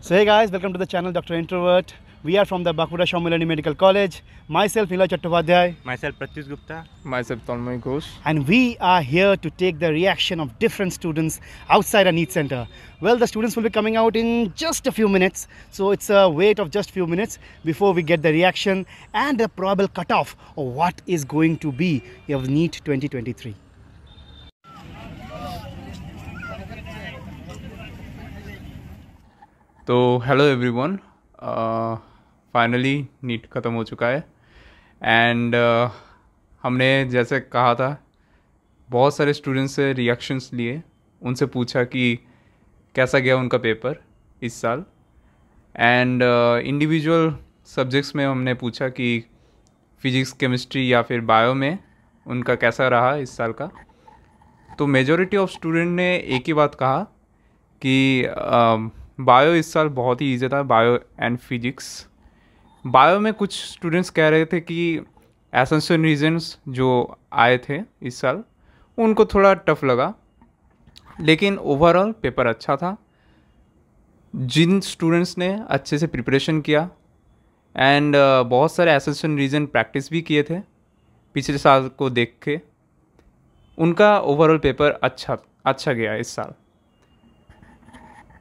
So hey guys, welcome to the channel Dr. Introvert. We are from the Bakura Shaumilani Medical College. Myself Nila Chattopadhyay Myself Pratyush Gupta. Myself Tanmay Ghosh. and we are here to take the reaction of different students outside a NEET center. Well, the students will be coming out in just a few minutes, so it's a wait of just few minutes before we get the reaction and the probable cutoff of what is going to be of NEET 2023. तो hello everyone finally NEET ख़त्म हो चुका है। And uh, हमने जैसे कहा था बहुत सारे स्टूडेंट्स से रिएक्शंस लिए। उनसे पूछा कि कैसा गया उनका पेपर इस साल। एंड इंडिविजुअल सब्जेक्ट्स में हमने पूछा कि फिजिक्स केमिस्ट्री या फिर बायो में उनका कैसा रहा इस साल का। तो मेजॉरिटी ऑफ़ स्टूडेंट ने एक ही बात कहा कि बायो इस साल बहुत ही ईजी था बायो एंड फिजिक्स बायो में कुछ स्टूडेंट्स कह रहे थे कि एसेंशियल रीजन्स जो आए थे इस साल उनको थोड़ा टफ लगा। लेकिन ओवरऑल पेपर अच्छा था। जिन स्टूडेंट्स ने अच्छे से प्रिपरेशन किया एंड uh, बहुत सारे एसेंशियल रीजन प्रैक्टिस भी किए थे पिछले साल को देख के उनका ओवरऑल पेपर अच्छा अच्छा गया इस साल।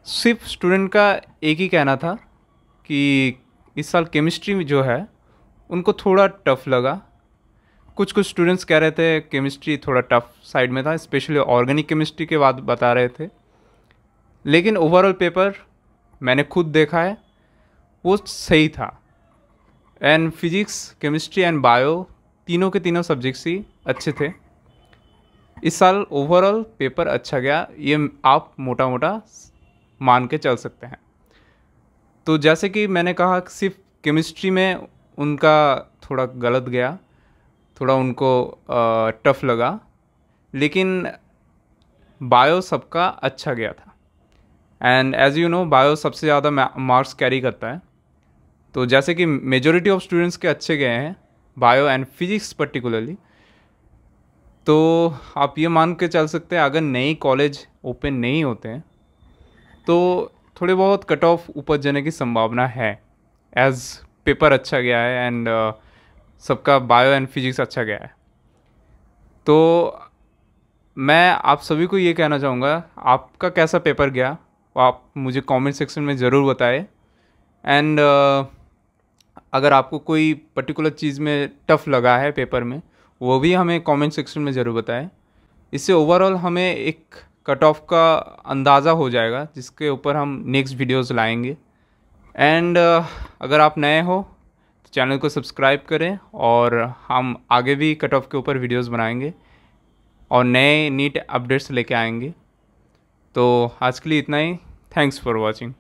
सिर्फ़ स्टूडेंट का एक ही कहना था कि इस साल केमिस्ट्री जो है, उनको थोड़ा टफ लगा। कुछ कुछ स्टूडेंट्स कह रहे थे केमिस्ट्री थोड़ा टफ साइड में था स्पेशली ऑर्गेनिक केमिस्ट्री के बाद बता रहे थे। लेकिन ओवरऑल पेपर मैंने खुद देखा है, वो सही था। And physics chemistry and bio तीनों के तीनों सब्जेक्ट्स ही अच्छे थे। इस साल ओवरऑल पेपर अच्छा गया। ये आप मोटा मोटा मान के चल सकते हैं। तो जैसे कि मैंने कहा, सिर्फ़ केमिस्ट्री में उनका थोड़ा गलत गया, थोड़ा उनको टफ लगा, लेकिन बायो सबका अच्छा गया था। And as you know bio सबसे ज़्यादा मार्क्स कैरी करता है। तो जैसे कि मेजोरिटी ऑफ़ स्टूडेंट्स के अच्छे गए हैं बायो एंड फिजिक्स पर्टिकुलरली तो आप ये मान के चल सकते हैं, अगर नई कॉलेज ओपन नहीं होते हैं तो थोड़े बहुत कट ऑफ़ ऊपर जाने की संभावना है एज पेपर अच्छा गया है एंड uh, सबका बायो एंड फिजिक्स अच्छा गया है। तो मैं आप सभी को ये कहना चाहूँगा आपका कैसा पेपर गया आप मुझे कमेंट सेक्शन में ज़रूर बताएँ। एंड uh, अगर आपको कोई पर्टिकुलर चीज़ में टफ़ लगा है पेपर में वो भी हमें कमेंट सेक्शन में ज़रूर बताएँ। इससे ओवरऑल हमें एक कट ऑफ़ का अंदाज़ा हो जाएगा जिसके ऊपर हम नेक्स्ट वीडियोस लाएँगे। एंड uh, अगर आप नए हो तो चैनल को सब्सक्राइब करें और हम आगे भी कट ऑफ़ के ऊपर वीडियोस बनाएँगे और नए नीट अपडेट्स लेके आएँगे। तो आज के लिए इतना ही। Thanks for watching